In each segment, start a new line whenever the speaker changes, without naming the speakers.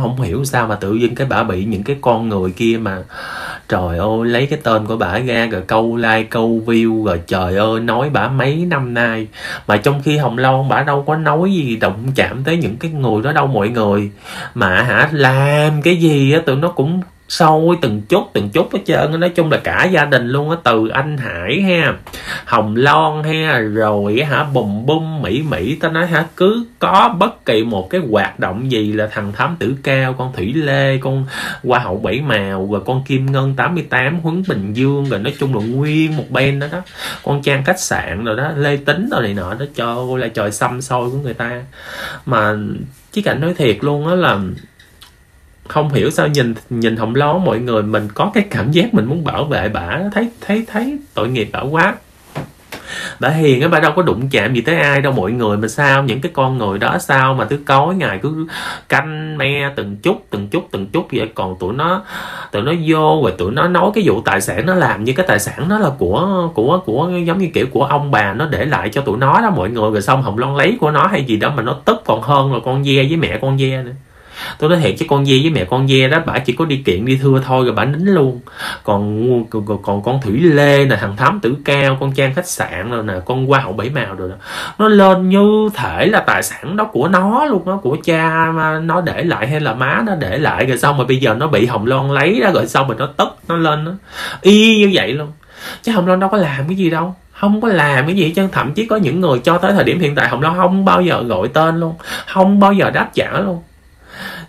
không hiểu sao mà tự dưng cái bả bị những cái con người kia mà, trời ơi, lấy cái tên của bả ra rồi câu like, câu view rồi trời ơi, nói bả mấy năm nay. Mà trong khi hồng loan bả đâu có nói gì, động chạm tới những cái người đó đâu mọi người. Mà hả, làm cái gì á, tụi nó cũng sôi từng chút từng chút hết trơn nói chung là cả gia đình luôn á, từ anh hải ha, hồng loan ha, rồi hả, bùm bum, mỹ mỹ ta nói hả, cứ có bất kỳ một cái hoạt động gì là thằng thám tử cao, con thủy lê, con hoa hậu bảy màu, rồi con kim ngân 88 huấn bình dương, rồi nói chung là nguyên một bên đó đó. Con trang khách sạn rồi đó, lê tính rồi này nọ đó cho là trời xăm soi của người ta. Mà chứ cảnh nói thiệt luôn á là không hiểu sao nhìn nhìn hồng ló, mọi người mình có cái cảm giác mình muốn bảo vệ bả thấy thấy thấy tội nghiệp bả quá. Bả hiền á bả đâu có đụng chạm gì tới ai đâu mọi người, mà sao những cái con người đó, sao mà cứ cối ngày cứ canh me từng chút từng chút từng chút vậy? Còn tụi nó tụi nó vô rồi tụi nó nói cái vụ tài sản nó làm như cái tài sản nó là của của của giống như kiểu của ông bà, nó để lại cho tụi nó đó mọi người. Rồi xong hồng loan lấy của nó hay gì đó mà nó tức còn hơn là con ve với mẹ con ve nữa tôi nói thiệt chứ con dê với mẹ con dê đó bà chỉ có đi kiện đi thưa thôi rồi bà nín luôn. Còn còn, còn con thủy lê nè thằng thám tử cao con trang khách sạn rồi nè con hoa hậu bảy màu rồi nè nó lên như thể là tài sản đó của nó luôn đó của cha mà nó để lại hay là má nó để lại. Rồi xong mà bây giờ nó bị hồng loan lấy ra rồi xong rồi nó tức nó lên đó. y như vậy luôn. Chứ hồng loan đâu có làm cái gì đâu. Không có làm cái gì chứ thậm chí có những người cho tới thời điểm hiện tại hồng loan không bao giờ gọi tên luôn. Không bao giờ đáp trả luôn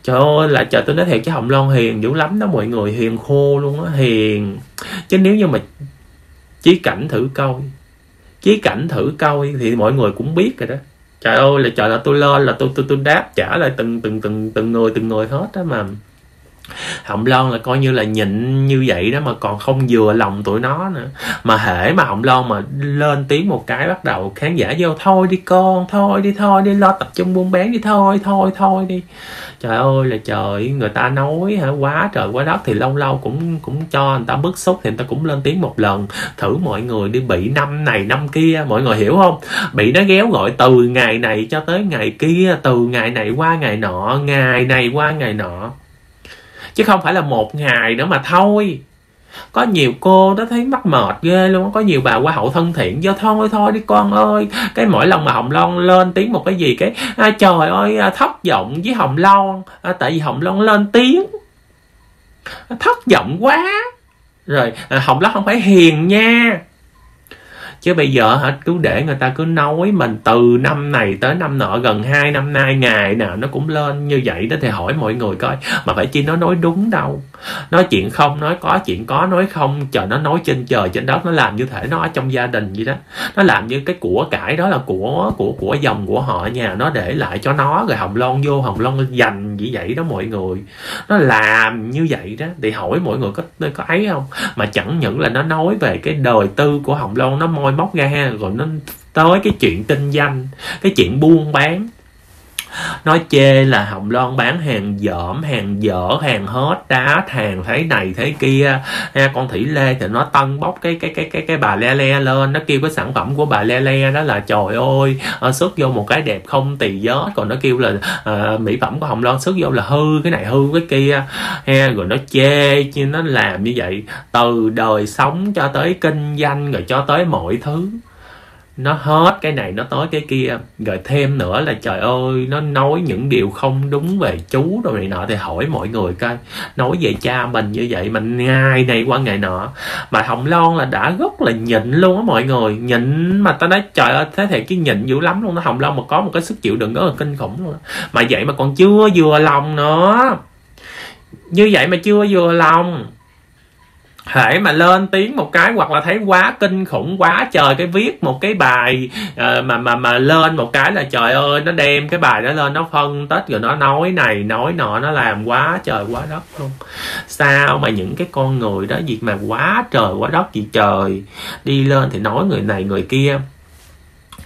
trời ơi, là trời, tôi nói thiệt chứ hồng loan hiền dữ lắm đó, mọi người hiền khô luôn á, hiền. Chứ nếu như mà chí cảnh thử coi, chí cảnh thử coi thì mọi người cũng biết rồi đó. Trời ơi, là trời, là tôi lên là tôi tôi tôi đáp trả lại từng từng từng từng người từng người hết á mà hồng loan là coi như là nhịn như vậy đó mà còn không vừa lòng tụi nó nữa. Mà hễ mà hồng loan mà lên tiếng một cái bắt đầu khán giả vô thôi đi con, thôi đi thôi đi, lo tập trung buôn bán đi, thôi thôi thôi đi. Trời ơi là trời, người ta nói hả, quá trời quá đất. Thì lâu lâu cũng cũng cho người ta bức xúc thì người ta cũng lên tiếng một lần. Thử mọi người đi bị năm này năm kia, mọi người hiểu không? Bị nó ghéo gọi từ ngày này cho tới ngày kia, từ ngày này qua ngày nọ, ngày này qua ngày nọ chứ không phải là một ngày nữa mà thôi. Có nhiều cô nó thấy mắc mệt ghê luôn có nhiều bà qua hậu thân thiện. Do thôi thôi đi con ơi. Cái mỗi lần mà hồng loan lên tiếng một cái gì cái à, trời ơi à, thất vọng với hồng loan. À, tại vì hồng loan lên tiếng. À, thất vọng quá. Rồi à, hồng loan không phải hiền nha chứ bây giờ hả, cứ để người ta cứ nói mình từ năm này tới năm nọ, gần 2 năm nay, ngày nào nó cũng lên như vậy đó, thì hỏi mọi người coi. Mà phải chi nó nói đúng đâu. Nói chuyện không, nói có chuyện có, nói không chờ nó nói trên trời, trên đất, nó làm như thể nó ở trong gia đình vậy đó. Nó làm như cái của cải đó là của của của dòng của họ, nhà nó để lại cho nó, rồi hồng loan vô, hồng loan dành như vậy đó mọi người. Nó làm như vậy đó, thì hỏi mọi người có có ấy không? Mà chẳng những là nó nói về cái đời tư của hồng loan, nó moi móc ra ha rồi nó tới cái chuyện kinh doanh cái chuyện buôn bán nói chê là hồng loan bán hàng dởm hàng dở hàng hết đá hàng thế này thế kia. Ha, con thủy lê thì nó tân bóc cái cái cái cái cái bà le le lên nó kêu cái sản phẩm của bà le le đó là trời ơi ờ, xuất vô một cái đẹp không tỳ gió còn nó kêu là uh, mỹ phẩm của hồng loan xuất vô là hư cái này hư cái kia. Ha rồi nó chê chứ nó làm như vậy từ đời sống cho tới kinh doanh rồi cho tới mọi thứ nó hết cái này, nó tới cái kia. Rồi thêm nữa là, trời ơi, nó nói những điều không đúng về chú rồi này nọ. Thì hỏi mọi người coi, nói về cha mình như vậy mình ngày này qua ngày nọ. Mà hồng loan là đã rất là nhịn luôn á mọi người. Nhịn mà ta nói, trời ơi, thế thì cái nhịn dữ lắm luôn nó hồng loan mà có một cái sức chịu đựng rất là kinh khủng luôn mà vậy mà còn chưa vừa lòng nữa. Như vậy mà chưa vừa lòng hễ mà lên tiếng một cái hoặc là thấy quá kinh khủng quá trời cái viết một cái bài uh, mà mà mà lên một cái là trời ơi nó đem cái bài đó lên nó phân tích rồi nó nói này nói nọ nó làm quá trời quá đất luôn. Sao mà những cái con người đó việc mà quá trời quá đất gì trời đi lên thì nói người này người kia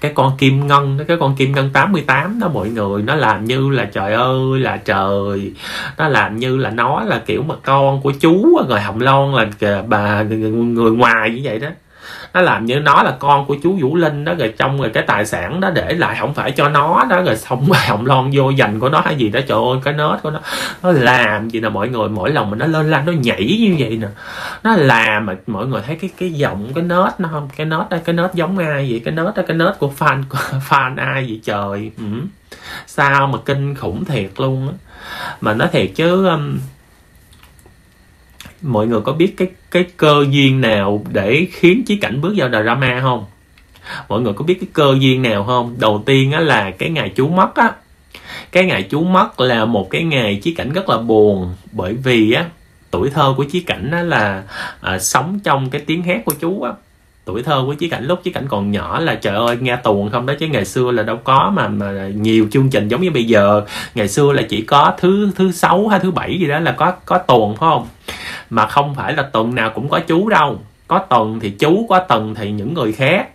cái con kim ngân cái con kim ngân 88 đó mọi người, nó làm như là trời ơi, là trời. Nó làm như là nó là kiểu mà con của chú rồi hồng loan là bà người ngoài như vậy đó nó làm như nó là con của chú Vũ Linh đó rồi trong rồi cái tài sản đó để lại không phải cho nó đó rồi xong rồi Hồng Loan vô dành của nó hay gì đó. Trời ơi cái nết của nó nó làm gì là mọi người mỗi lần mà nó lên lan nó nhảy như vậy nè. Nó làm mà mọi người thấy cái cái giọng cái nết nó không cái nết đó cái nết giống ai vậy? Cái nết đó cái nết của fan fan ai vậy trời? Ừ. sao mà kinh khủng thiệt luôn á. Mà nói thiệt chứ um, mọi người có biết cái cái cơ duyên nào để khiến chí cảnh bước vào drama không? Mọi người có biết cái cơ duyên nào không? Đầu tiên á là cái ngày chú mất á. Cái ngày chú mất là một cái ngày chí cảnh rất là buồn bởi vì á tuổi thơ của chí cảnh á là à, sống trong cái tiếng hét của chú á. Tuổi thơ của chí cảnh lúc chí cảnh còn nhỏ là trời ơi nghe tuồng không đó chứ ngày xưa là đâu có mà mà nhiều chương trình giống như bây giờ. Ngày xưa là chỉ có thứ thứ sáu hay thứ bảy gì đó là có có tuồng phải không? Mà không phải là tuần nào cũng có chú đâu. Có tuần thì chú, có tuần thì những người khác.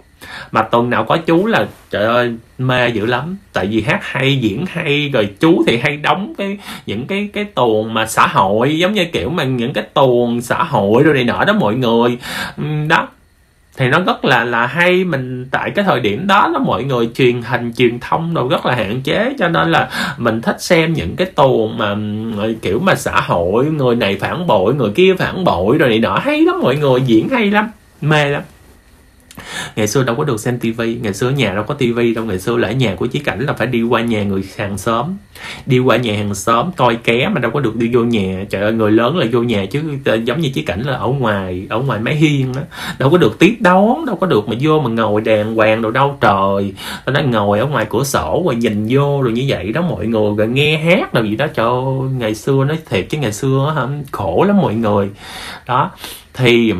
Mà tuần nào có chú là, trời ơi, mê dữ lắm. Tại vì hát hay, diễn hay, rồi chú thì hay đóng cái, những cái cái tuồng mà xã hội, giống như kiểu mà những cái tuồng xã hội rồi này nọ đó mọi người. Đó thì nó rất là là hay. Mình tại cái thời điểm đó nó mọi người truyền hình, truyền thông đâu rất là hạn chế. Cho nên là mình thích xem những cái tuồng mà ờ, kiểu mà xã hội, người này phản bội, người kia phản bội, rồi này nọ. Hay lắm mọi người, diễn hay lắm, mê lắm ngày xưa đâu có được xem tivi, ngày xưa nhà đâu có tivi đâu, ngày xưa là ở nhà của chí cảnh là phải đi qua nhà người hàng xóm. Đi qua nhà hàng xóm, coi ké mà đâu có được đi vô nhà. Trời ơi, người lớn là vô nhà chứ ờ, giống như chí cảnh là ở ngoài ở ngoài mái hiên đó đâu có được tiếp đón, đâu có được mà vô mà ngồi đàng hoàng đồ đâu trời. Nó đang ngồi ở ngoài cửa sổ rồi nhìn vô rồi như vậy đó, mọi người rồi nghe hát rồi gì đó. Trời ơi, ngày xưa nói thiệt chứ ngày xưa hả, khổ lắm mọi người. Đó, thì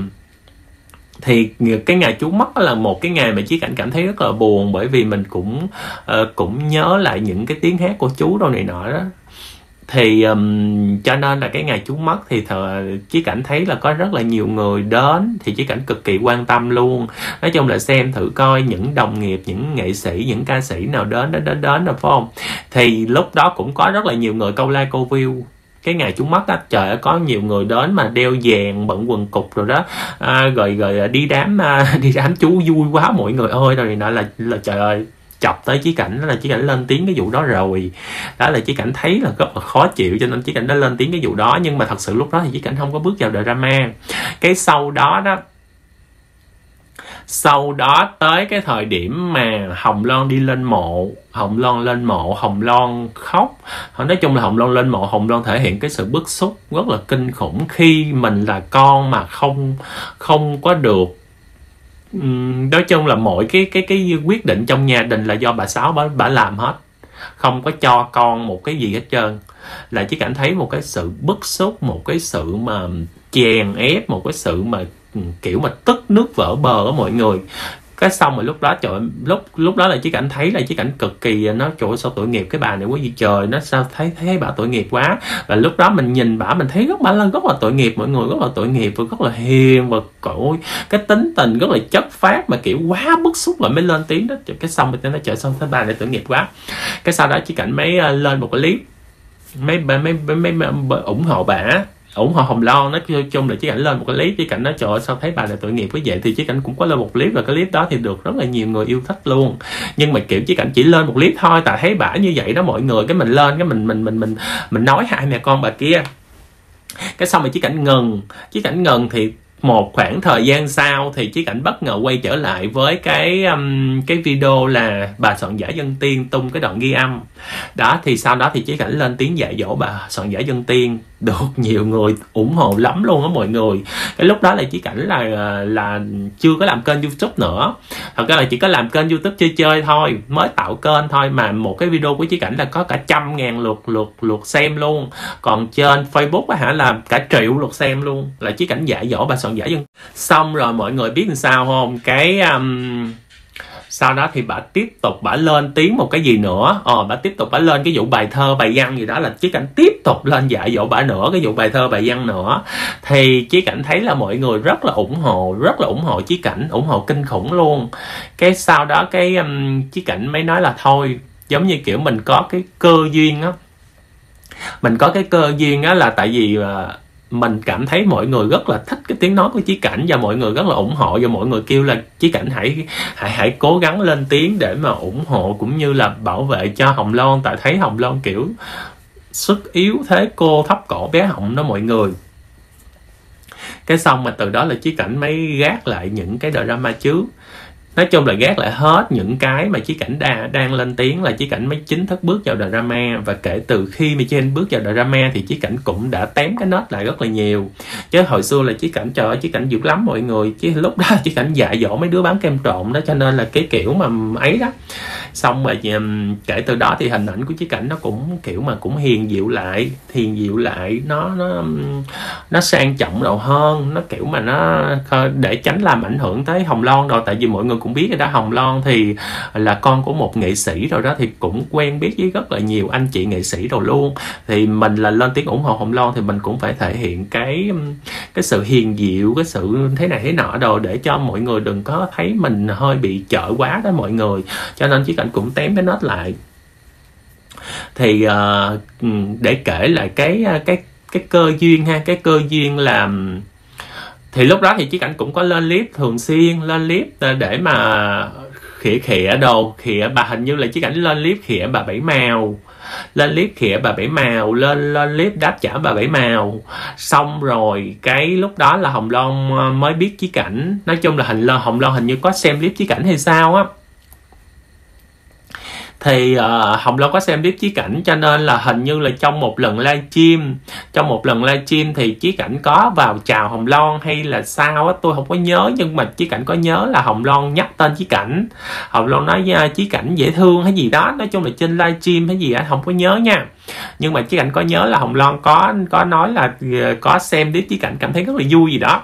thì cái ngày chú mất là một cái ngày mà chí cảnh cảm thấy rất là buồn bởi vì mình cũng uh, cũng nhớ lại những cái tiếng hát của chú đâu này nọ đó. Thì um, cho nên là cái ngày chú mất thì thờ chí cảnh thấy là có rất là nhiều người đến thì chí cảnh cực kỳ quan tâm luôn. Nói chung là xem thử coi những đồng nghiệp những nghệ sĩ những ca sĩ nào đến đến đến đến rồi phải không? Thì lúc đó cũng có rất là nhiều người câu like câu view cái ngày chúng mất á trời ơi có nhiều người đến mà đeo vàng bận quần cục rồi đó. À, rồi rồi à, đi đám à, đi đám chú vui quá mọi người ơi rồi nói là là trời ơi chọc tới chí cảnh đó là chí cảnh lên tiếng cái vụ đó rồi. Đó là chí cảnh thấy là rất là khó chịu cho nên chí cảnh đã lên tiếng cái vụ đó nhưng mà thật sự lúc đó thì chí cảnh không có bước vào drama cái sau đó đó sau đó tới cái thời điểm mà hồng loan đi lên mộ hồng loan lên mộ hồng loan khóc. Nói chung là hồng loan lên mộ hồng loan thể hiện cái sự bức xúc rất là kinh khủng khi mình là con mà không không có được nói chung là mọi cái cái cái quyết định trong nhà đình là do bà sáu bà, bà làm hết. Không có cho con một cái gì hết trơn. Là chỉ cảm thấy một cái sự bức xúc một cái sự mà chèn ép một cái sự mà kiểu mà tức nước vỡ bờ á mọi người. Cái xong rồi lúc đó trời lúc lúc đó là chỉ cảnh thấy là chỉ cảnh cực kỳ à, nó chỗ sao tội nghiệp cái bà này quá gì trời nó sao thấy thấy bà tội nghiệp quá. Và lúc đó mình nhìn bà mình thấy rất bà là rất là tội nghiệp mọi người rất là tội nghiệp và rất là hiền và cội cái tính tình rất là chất phát mà kiểu quá bức xúc rồi mới lên tiếng đó. Cái xong mình nó trời xong thấy bà này tội nghiệp quá. Cái sau đó chỉ cảnh mới à, lên một cái clip mấy mấy mấy, mấy, mấy, mấy ủng hộ bà ủng hộ hồng loan nói chung là chỉ cảnh lên một cái clip chỉ cảnh nói trời ơi sao thấy bà là tội nghiệp với vậy? Thì chỉ cảnh cũng có lên một clip và cái clip đó thì được rất là nhiều người yêu thích luôn. Nhưng mà kiểu chỉ cảnh chỉ lên một clip thôi tại thấy bà như vậy đó mọi người cái mình lên cái mình mình mình mình mình nói hai mẹ con bà kia. Cái xong rồi chỉ cảnh ngừng. Chỉ cảnh ngừng thì một khoảng thời gian sau thì chiếc cảnh bất ngờ quay trở lại với cái um, cái video là bà soạn giả dân tiên tung cái đoạn ghi âm. Đó thì sau đó thì chiếc cảnh lên tiếng dạy dỗ bà soạn giả dân tiên được nhiều người ủng hộ lắm luôn á mọi người. Cái lúc đó là chỉ cảnh là à, là chưa có làm kênh youtube nữa. Thật ra là chỉ có làm kênh youtube chơi chơi thôi mới tạo kênh thôi mà một cái video của chỉ cảnh là có cả trăm ngàn lượt lượt lượt xem luôn. Còn trên facebook á hả là cả triệu lượt xem luôn. Là chỉ cảnh giả dỗ bà soạn giả dân. Xong rồi mọi người biết làm sao không? Cái um, sau đó thì bà tiếp tục bà lên tiếng một cái gì nữa. Ờ bà tiếp tục bà lên cái vụ bài thơ bài văn gì đó là chí cảnh tiếp tục lên dạy dỗ bà nữa cái vụ bài thơ bài văn nữa. Thì chí cảnh thấy là mọi người rất là ủng hộ rất là ủng hộ chí cảnh ủng hộ kinh khủng luôn. Cái sau đó cái um, chí cảnh mới nói là thôi giống như kiểu mình có cái cơ duyên á. Mình có cái cơ duyên á là tại vì uh, mình cảm thấy mọi người rất là thích cái tiếng nói của chí cảnh và mọi người rất là ủng hộ và mọi người kêu là chí cảnh hãy hãy hãy cố gắng lên tiếng để mà ủng hộ cũng như là bảo vệ cho hồng loan. Tại thấy hồng loan kiểu sức yếu thế, cô thấp cổ bé họng đó mọi người. Cái xong mà từ đó là chí cảnh mới gác lại những cái drama trước nói chung là gác lại hết những cái mà chí cảnh đa, đang lên tiếng là chí cảnh mới chính thức bước vào drama. Và kể từ khi mà trên bước vào drama thì chí cảnh cũng đã tém cái nết lại rất là nhiều. Chứ hồi xưa là chí cảnh trời ơi chí cảnh dữ lắm mọi người. Chứ lúc đó chí cảnh dạy dỗ mấy đứa bán kem trộn đó cho nên là cái kiểu mà ấy đó xong rồi kể từ đó thì hình ảnh của chí cảnh nó cũng, kiểu mà, cũng hiền dịu lại, hiền dịu lại. Nó nó nó sang trọng đầu hơn, nó, kiểu mà, nó để tránh làm ảnh hưởng tới hồng loan rồi tại vì mọi người cũng biết rồi đó, hồng loan thì là con của một nghệ sĩ rồi đó, thì cũng quen biết với rất là nhiều anh chị nghệ sĩ rồi luôn. Thì mình là lên tiếng ủng hộ hồng loan thì mình cũng phải thể hiện cái cái sự hiền dịu, cái sự thế này thế nọ đồ để cho mọi người đừng có thấy mình hơi bị chợ quá đó mọi người. Cho nên chỉ cảnh cũng tém cái nốt lại. Thì uh, để kể lại cái ờ, cái cái cơ duyên ha cái cơ duyên là ừ, thì lúc đó thì chiếc cảnh cũng có lên clip thường xuyên lên clip ờ, để mà khỉa khỉa đồ khỉa bà hình như là chiếc cảnh lên clip khỉa bà bảy màu lên clip khỉa bà bảy màu lên lên clip đáp trả bà bảy màu. Xong rồi cái lúc đó là hồng loan mới biết chiếc cảnh. Nói chung là hình hồng loan hình như có xem clip chiếc cảnh hay sao á thì uh, hồng loan có xem tiếp chí cảnh cho nên là hình như là trong một lần livestream trong một lần livestream thì chí cảnh có vào chào hồng loan hay là sao á tôi không có nhớ nhưng mà chí cảnh có nhớ là hồng loan nhắc tên chí cảnh. Hồng loan nói với chí cảnh dễ thương hay gì đó nói chung là trên livestream hay gì á không có nhớ nha. Nhưng mà chí cảnh có nhớ là hồng loan có có nói là ờ, có xem tiếp chí cảnh cảm thấy rất là vui gì đó.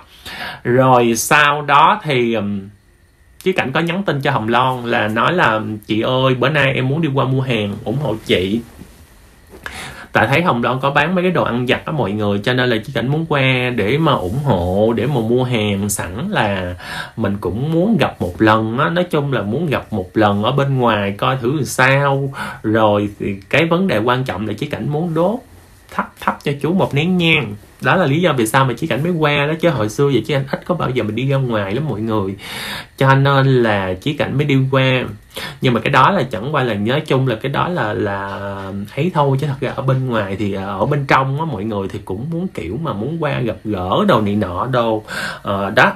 Rồi sau đó thì um, chí cảnh có nhắn tin cho hồng loan là nói là, chị ơi, bữa nay em muốn đi qua mua hàng, ủng hộ chị. Tại thấy hồng loan có bán mấy cái đồ ăn vặt á mọi người, cho nên là chị cảnh muốn qua để mà ủng hộ, để mà mua hàng. Sẵn là mình cũng muốn gặp một lần á, nói chung là muốn gặp một lần ở bên ngoài coi thử làm sao. Rồi thì cái vấn đề quan trọng là chị cảnh muốn đốt, thắp thắp cho chú một nén nhang đó là lý do vì sao mà chí cảnh mới qua đó chứ hồi xưa vậy chứ anh ít có bao giờ mình đi ra ngoài lắm mọi người. Cho nên là chí cảnh mới đi qua. Nhưng mà cái đó là chẳng qua là nhớ chung là cái đó là là ấy thôi chứ thật ra ở bên ngoài thì à, ở bên trong á mọi người thì cũng muốn kiểu mà muốn qua gặp gỡ đồ này nọ đồ. Ờ, đó.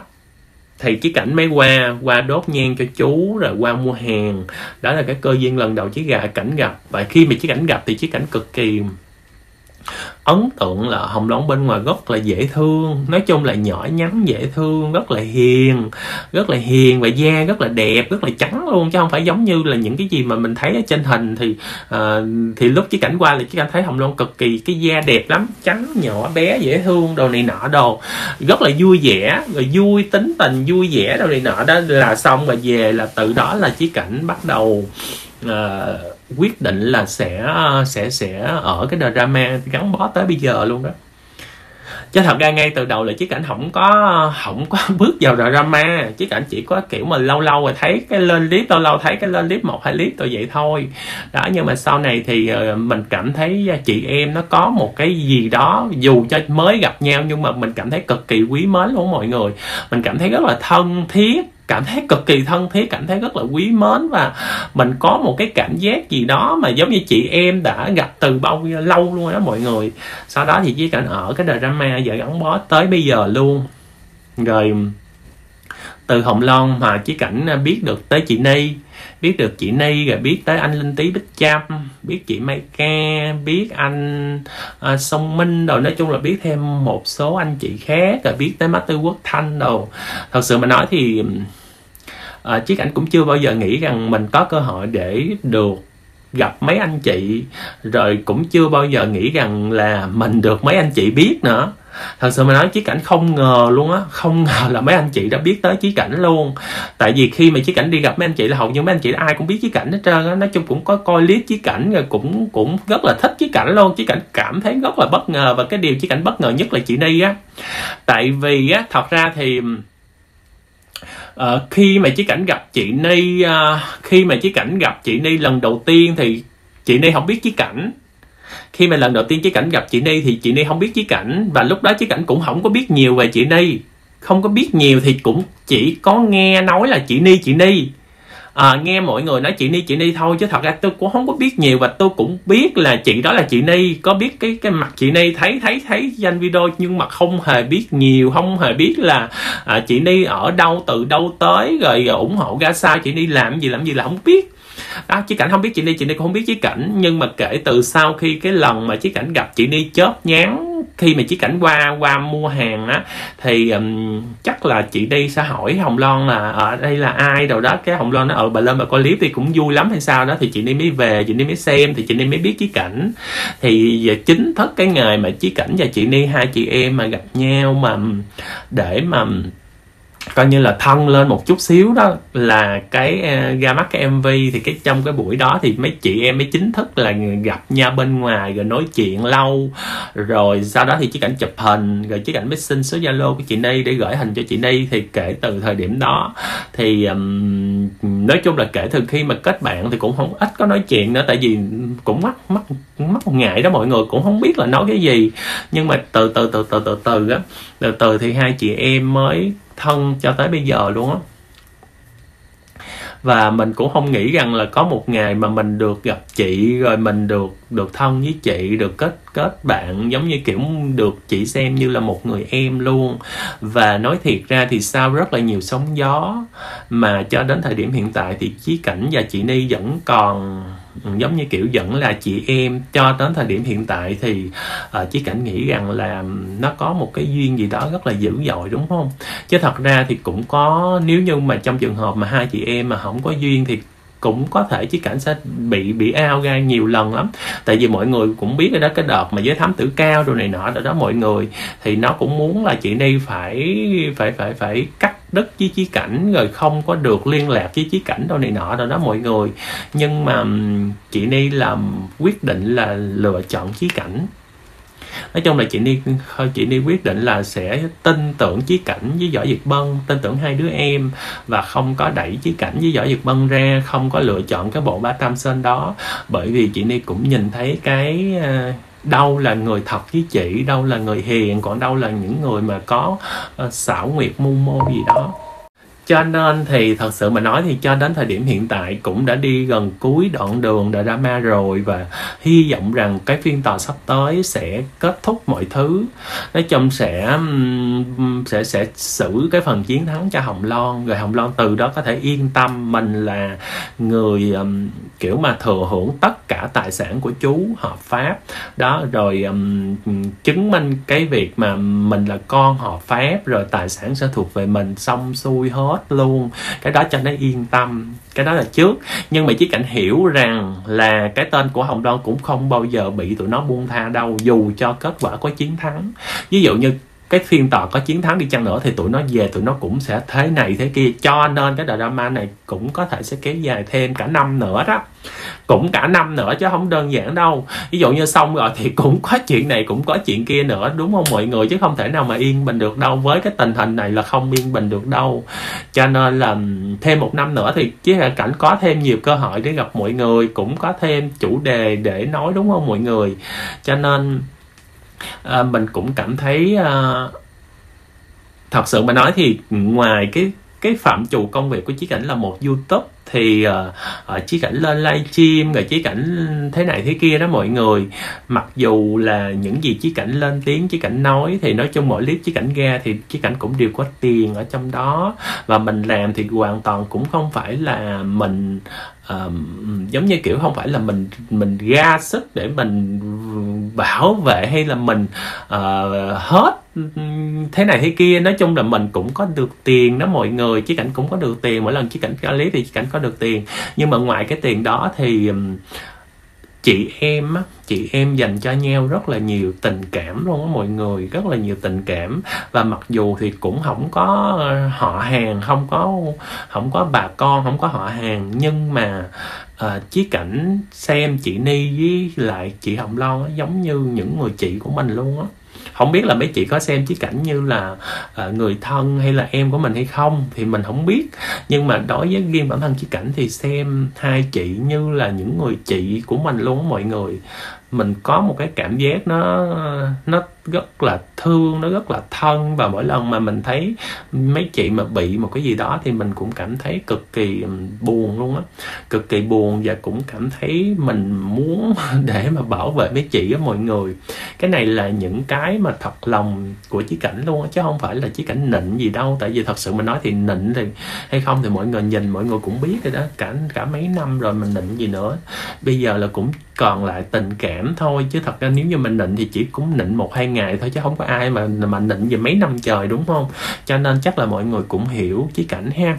Thì chí cảnh mới qua qua đốt nhang cho chú rồi qua mua hàng. Đó là cái cơ duyên lần đầu chí gà cảnh gặp. Và khi mà chí cảnh gặp thì chí cảnh cực kỳ ấn tượng là hồng loan bên ngoài rất là dễ thương nói chung là nhỏ nhắn dễ thương rất là hiền rất là hiền và da rất là đẹp rất là trắng luôn chứ không phải giống như là những cái gì mà mình thấy ở trên hình. Thì uh, thì lúc chỉ cảnh qua là chỉ cảm thấy hồng loan cực kỳ cái da đẹp lắm trắng nhỏ bé dễ thương đồ này nọ đồ. Rất là vui vẻ rồi vui tính tình vui vẻ đồ này nọ đó là xong và về là từ đó là chỉ cảnh bắt đầu uh, quyết định là sẽ sẽ sẽ ở cái drama gắn bó tới bây giờ luôn đó. Chứ thật ra ngay từ đầu là chiếc cảnh không có không có bước vào drama. Chiếc cảnh chỉ có kiểu mà lâu lâu rồi thấy cái lên clip lâu lâu thấy cái lên clip một hai clip tôi vậy thôi. Đó nhưng mà sau này thì ờ, mình cảm thấy chị em nó có một cái gì đó dù cho mới gặp nhau nhưng mà mình cảm thấy cực kỳ quý mến luôn mọi người. Mình cảm thấy rất là thân thiết cảm thấy cực kỳ thân thiết, cảm thấy rất là quý mến và mình có một cái cảm giác gì đó mà giống như chị em đã gặp từ bao nhiêu lâu luôn đó mọi người. Sau đó thì chỉ cảnh ở cái drama giờ gắn bó tới bây giờ luôn. Rồi, từ hồng loan mà chỉ cảnh biết được tới chị ni biết được chị ni rồi biết tới anh linh tý bích trâm biết chị mai ca biết anh à, sông minh rồi nói chung là biết thêm một số anh chị khác rồi biết tới mắt tư quốc thanh đồ. Thật sự mà nói thì à, chiếc ảnh cũng chưa bao giờ nghĩ rằng mình có cơ hội để được gặp mấy anh chị rồi cũng chưa bao giờ nghĩ rằng là mình được mấy anh chị biết nữa thật sự mà nói chí cảnh không ngờ luôn á không ngờ là mấy anh chị đã biết tới chí cảnh luôn tại vì khi mà chí cảnh đi gặp mấy anh chị là hầu như mấy anh chị ai cũng biết chí cảnh hết trơn á nói chung cũng có coi clip chí cảnh rồi cũng cũng rất là thích chí cảnh luôn chí cảnh cảm thấy rất là bất ngờ và cái điều chí cảnh bất ngờ nhất là chị đi á tại vì á thật ra thì uh, khi mà chí cảnh gặp chị ni uh, khi mà chí cảnh gặp chị ni lần đầu tiên thì chị ni không biết chí cảnh khi mà lần đầu tiên chí cảnh gặp chị Ni thì chị Ni không biết chí cảnh và lúc đó chí cảnh cũng không có biết nhiều về chị Ni. Không có biết nhiều thì cũng chỉ có nghe nói là chị Ni chị Ni. À, nghe mọi người nói chị Ni chị Ni thôi chứ thật ra tôi cũng không có biết nhiều và tôi cũng biết là chị đó là chị Ni. Có biết cái cái mặt chị Ni thấy thấy thấy danh video nhưng mà không hề biết nhiều không hề biết là à, chị Ni ở đâu từ đâu tới rồi, rồi ủng hộ ra sao chị Ni làm gì làm gì là không biết. À, đó chị cảnh không biết chị Ni chị Ni cũng không biết chị cảnh. Nhưng mà kể từ sau khi cái lần mà chị cảnh gặp chị Ni chớp nhán khi mà chị cảnh qua qua mua hàng á thì um, chắc là chị đi sẽ hỏi hồng loan là ở đây là ai? Đâu đó cái hồng loan nó ở ờ, bà lên bà coi clip thì cũng vui lắm hay sao? Đó thì chị đi mới về chị đi mới xem thì chị đi mới biết chí cảnh. Thì giờ chính thức cái ngày mà chí cảnh và chị ni hai chị em mà gặp nhau mà để mà coi như là thân lên một chút xíu đó là cái uh, ra mắt cái mv thì cái trong cái buổi đó thì mấy chị em mới chính thức là gặp nhau bên ngoài rồi nói chuyện lâu. Rồi sau đó thì chiếc cảnh chụp hình rồi chiếc cảnh mới xin số zalo của chị Ni để gửi hình cho chị Ni thì kể từ thời điểm đó. Thì um, nói chung là kể từ khi mà kết bạn thì cũng không ít có nói chuyện nữa tại vì cũng mắc mắc mắc ngại đó mọi người cũng không biết là nói cái gì. Nhưng mà từ từ từ từ từ từ á từ từ thì hai chị em mới thân cho tới bây giờ luôn á. Và mình cũng không nghĩ rằng là có một ngày mà mình được gặp chị, rồi mình được được thân với chị, được kết kết bạn giống như kiểu được chị xem như là một người em luôn. Và nói thiệt ra thì sau rất là nhiều sóng gió mà cho đến thời điểm hiện tại thì chí cảnh và chị ni vẫn còn giống như kiểu vẫn là chị em cho đến thời điểm hiện tại thì ờ, uh, chị cảnh nghĩ rằng là nó có một cái duyên gì đó rất là dữ dội đúng không? Chứ thật ra thì cũng có nếu như mà trong trường hợp mà hai chị em mà không có duyên thì cũng có thể chiếc cảnh sẽ bị bị ao ra nhiều lần lắm. Tại vì mọi người cũng biết rồi đó, cái đợt mà giới thám tử cao rồi này nọ đó đó mọi người, thì nó cũng muốn là chị đi phải phải phải phải cắt đứt với chí cảnh, rồi không có được liên lạc với chí cảnh đâu này nọ đâu đó mọi người. Nhưng mà chị ni làm quyết định là lựa chọn chí cảnh nói chung là chị đi ờ, chị đi quyết định là sẽ tin tưởng Chí Cảnh với Võ Việt Bân tin tưởng hai đứa em và không có đẩy Chí Cảnh với Võ Việt Bân ra không có lựa chọn cái bộ ba tam sơn đó. Bởi vì chị đi cũng nhìn thấy cái ờ, đâu là người thật với chị đâu là người hiền còn đâu là những người mà có uh, xảo nguyệt mưu mô gì đó cho nên thì thật sự mà nói thì cho đến thời điểm hiện tại cũng đã đi gần cuối đoạn đường drama rồi và hy vọng rằng cái phiên tòa sắp tới sẽ kết thúc mọi thứ. Nói chung sẽ sẽ sẽ xử cái phần chiến thắng cho hồng loan. Rồi hồng loan từ đó có thể yên tâm mình là người um, kiểu mà thừa hưởng tất cả tài sản của chú hợp pháp. Đó rồi um, chứng minh cái việc mà mình là con hợp pháp rồi tài sản sẽ thuộc về mình xong xuôi hết luôn. Cái đó cho nó yên tâm. Cái đó là trước. Nhưng mà chỉ cảnh hiểu rằng là cái tên của hồng đoan cũng không bao giờ bị tụi nó buông tha đâu, dù cho kết quả có chiến thắng. Ví dụ như cái phiên tòa có chiến thắng đi chăng nữa thì tụi nó về, tụi nó cũng sẽ thế này thế kia. Cho nên cái drama này cũng có thể sẽ kéo dài thêm cả năm nữa đó. Cũng cả năm nữa chứ không đơn giản đâu. Ví dụ như xong rồi thì cũng có chuyện này, cũng có chuyện kia nữa, đúng không mọi người? Chứ không thể nào mà yên bình được đâu. Với cái tình hình này là không yên bình được đâu. Cho nên là thêm một năm nữa thì chứ cảnh có thêm nhiều cơ hội để gặp mọi người, cũng có thêm chủ đề để nói, đúng không mọi người? Cho nên à, mình cũng cảm thấy à, thật sự mà nói thì ngoài cái cái phạm trù công việc của chí cảnh là một youtube thì uh, uh, chí cảnh lên livestream rồi chí cảnh thế này thế kia đó mọi người. Mặc dù là những gì chí cảnh lên tiếng chí cảnh nói thì nói chung mỗi clip chí cảnh ra thì chí cảnh cũng đều có tiền ở trong đó. Và mình làm thì hoàn toàn cũng không phải là mình um, giống như kiểu không phải là mình mình ra sức để mình bảo vệ hay là mình uh, hết thế này thế kia. Nói chung là mình cũng có được tiền đó mọi người chứ cảnh cũng có được tiền. Mỗi lần chứ cảnh có lý thì cảnh có được tiền. Nhưng mà ngoài cái tiền đó thì chị em á chị em dành cho nhau rất là nhiều tình cảm luôn á mọi người rất là nhiều tình cảm. Và mặc dù thì cũng không có ờ, họ hàng không có không có bà con không có họ hàng nhưng mà uh, chí cảnh xem chị ni với lại chị hồng loan á, giống như những người chị của mình luôn á không biết là mấy chị có xem chiếc cảnh như là uh, người thân hay là em của mình hay không thì mình không biết. Nhưng mà đối với riêng bản thân chiếc cảnh thì xem hai chị như là những người chị của mình luôn mọi người. Mình có một cái cảm giác nó nó rất là thương, nó rất là thân. Và mỗi lần mà mình thấy mấy chị mà bị một cái gì đó thì mình cũng cảm thấy cực kỳ buồn luôn á. Cực kỳ buồn và cũng cảm thấy mình muốn để mà bảo vệ mấy chị á, mọi người. Cái này là những cái mà thật lòng của chí cảnh luôn á, chứ không phải là chí cảnh nịnh gì đâu. Tại vì thật sự mình nói thì nịnh thì, hay không thì mọi người nhìn, mọi người cũng biết rồi đó. Cả cả mấy năm rồi mình nịnh gì nữa. Bây giờ là cũng còn lại tình cảm thôi chứ thật ra nếu như mình nịnh thì chỉ cũng nịnh một hai ngày thôi chứ không có ai mà mà nịnh về mấy năm trời đúng không? Cho nên chắc là mọi người cũng hiểu chí cảnh ha.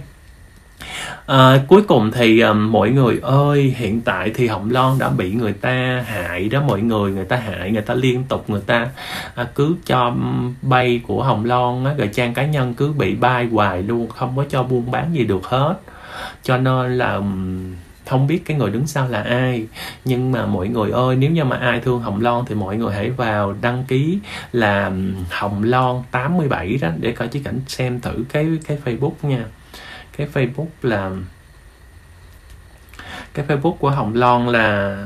À, cuối cùng thì um, mọi người ơi hiện tại thì hồng loan đã bị người ta hại đó mọi người người ta hại người ta liên tục người ta à, cứ cho bay của hồng loan á, rồi trang cá nhân cứ bị bay hoài luôn không có cho buôn bán gì được hết. Cho nên là um, không biết cái người đứng sau là ai. Nhưng mà mọi người ơi, nếu như mà ai thương Hồng Loan thì mọi người hãy vào đăng ký là Hồng Loan 87 đó, để coi chí cảnh xem thử cái cái Facebook nha. Cái Facebook là, cái Facebook của Hồng Loan là,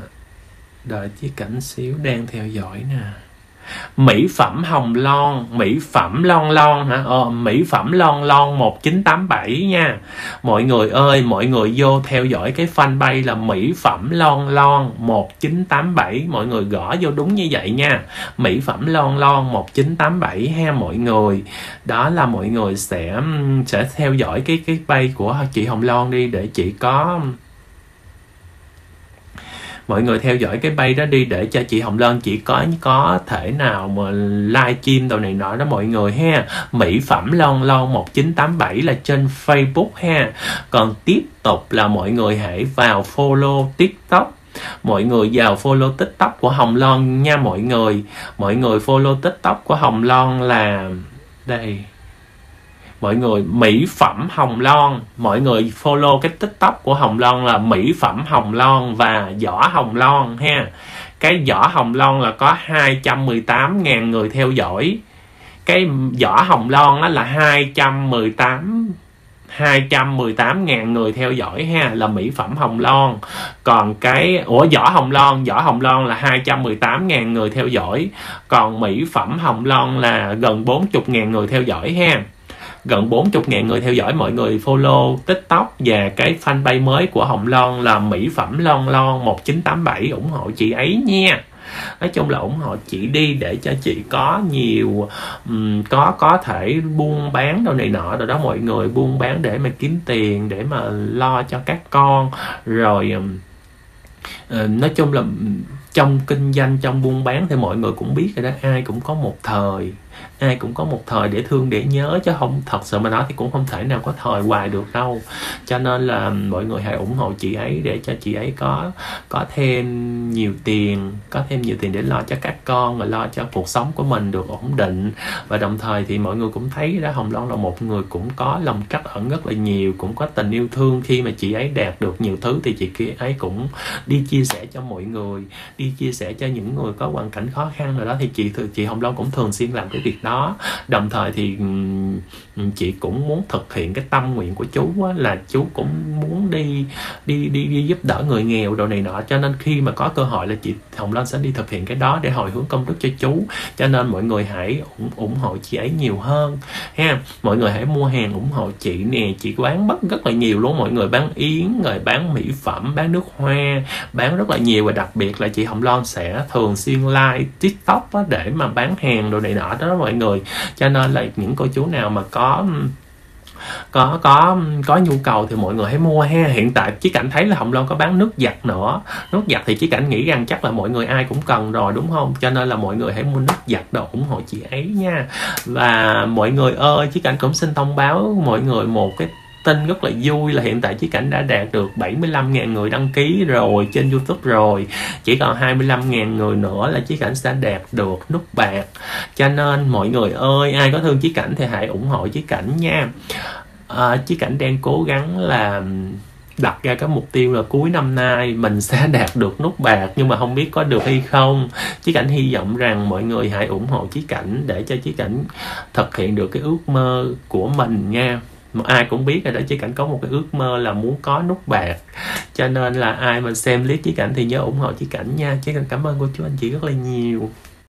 đợi chí cảnh xíu đang theo dõi nè mỹ phẩm hồng lon mỹ phẩm lon lon hả? Ờ, mỹ phẩm lon lon 1987 nha. Mọi người ơi mọi người vô theo dõi cái fanpage là mỹ phẩm lon lon 1987 mọi người gõ vô đúng như vậy nha. Mỹ phẩm lon lon 1987 ha mọi người. Đó là mọi người sẽ sẽ theo dõi cái cái page của chị Hồng Loan đi để chị có mọi người theo dõi cái bay đó đi để cho chị Hồng Loan chỉ có có thể nào mà live stream đồ này nọ đó mọi người ha. Mỹ phẩm lon lon 1987 là trên Facebook ha. Còn tiếp tục là mọi người hãy vào follow TikTok. Mọi người vào follow tiktok của hồng loan nha mọi người. Mọi người follow tiktok của hồng loan là đây mọi người, mỹ phẩm hồng loan. Mọi người follow cái tiktok của hồng loan là mỹ phẩm hồng loan và vỏ hồng loan ha. Cái vỏ hồng loan là có 218.000 người theo dõi. Cái vỏ hồng loan đó là 218 218.000 người theo dõi ha, là mỹ phẩm hồng loan. Còn cái, ủa, vỏ hồng loan, vỏ hồng loan là 218.000 người theo dõi. Còn mỹ phẩm hồng loan là gần 40.000 người theo dõi ha gần 40.000 người theo dõi mọi người follow tiktok và cái fanpage mới của Hồng Loan là mỹ phẩm Lon Lon 1987 ủng hộ chị ấy nha. Nói chung là ủng hộ chị đi để cho chị có nhiều um, có có thể buôn bán đâu này nọ rồi đó. Mọi người buôn bán để mà kiếm tiền để mà lo cho các con. Rồi um, uh, nói chung là trong kinh doanh trong buôn bán thì mọi người cũng biết rồi đó. Ai cũng có một thời ai cũng có một thời để thương, để nhớ, chứ không, thật sự mà nói thì cũng không thể nào có thời hoài được đâu. Cho nên là mọi người hãy ủng hộ chị ấy để cho chị ấy có có thêm nhiều tiền, có thêm nhiều tiền để lo cho các con và lo cho cuộc sống của mình được ổn định. Và đồng thời thì mọi người cũng thấy đó, hồng loan là một người cũng có lòng trắc ẩn rất là nhiều, cũng có tình yêu thương. Khi mà chị ấy đạt được nhiều thứ thì chị kia ấy cũng đi chia sẻ cho mọi người, đi chia sẻ cho những người có hoàn cảnh khó khăn rồi đó. Thì chị chị hồng loan cũng thường xuyên làm cái việc đó. Đồng thời thì chị cũng muốn thực hiện cái tâm nguyện của chú á, là chú cũng muốn đi đi đi đi giúp đỡ người nghèo đồ này nọ. Cho nên khi mà có cơ hội là chị Hồng Loan sẽ đi thực hiện cái đó để hồi hướng công đức cho chú. Cho nên mọi người hãy ủng, ủng hộ chị ấy nhiều hơn ha. Mọi người hãy mua hàng ủng hộ chị nè. Chị bán mất rất là nhiều luôn. Mọi người bán yến rồi bán mỹ phẩm bán nước hoa bán rất là nhiều. Và đặc biệt là chị Hồng Loan sẽ thường xuyên like tiktok á, để mà bán hàng đồ này nọ. Đó mọi người. Cho nên là những cô chú nào mà có có có có nhu cầu thì mọi người hãy mua ha. Hiện tại chỉ cảnh thấy là hồng loan có bán nước giặt nữa. Nước giặt thì chỉ cảnh nghĩ rằng chắc là mọi người ai cũng cần rồi, đúng không? Cho nên là mọi người hãy mua nước giặt đồ ủng hộ chị ấy nha. Và mọi người ơi chỉ cảnh cũng xin thông báo mọi người một cái tin rất là vui là hiện tại Chí Cảnh đã đạt được 75.000 người đăng ký rồi trên YouTube rồi. Chỉ còn 25.000 người nữa là Chí Cảnh sẽ đạt được nút bạc. Cho nên mọi người ơi ai có thương Chí Cảnh thì hãy ủng hộ Chí Cảnh nha. À, Chí Cảnh đang cố gắng là đặt ra cái mục tiêu là cuối năm nay mình sẽ đạt được nút bạc nhưng mà không biết có được hay không. Chí cảnh hy vọng rằng mọi người hãy ủng hộ chí cảnh để cho chí cảnh thực hiện được cái ước mơ của mình nha ai cũng biết rồi đó chỉ Cảnh có một cái ước mơ là muốn có nút bạc. Cho nên là ai mà xem clip Chí Cảnh thì nhớ ủng hộ Chí Cảnh nha. Chí Cảnh cảm ơn cô chú, anh chị rất là nhiều.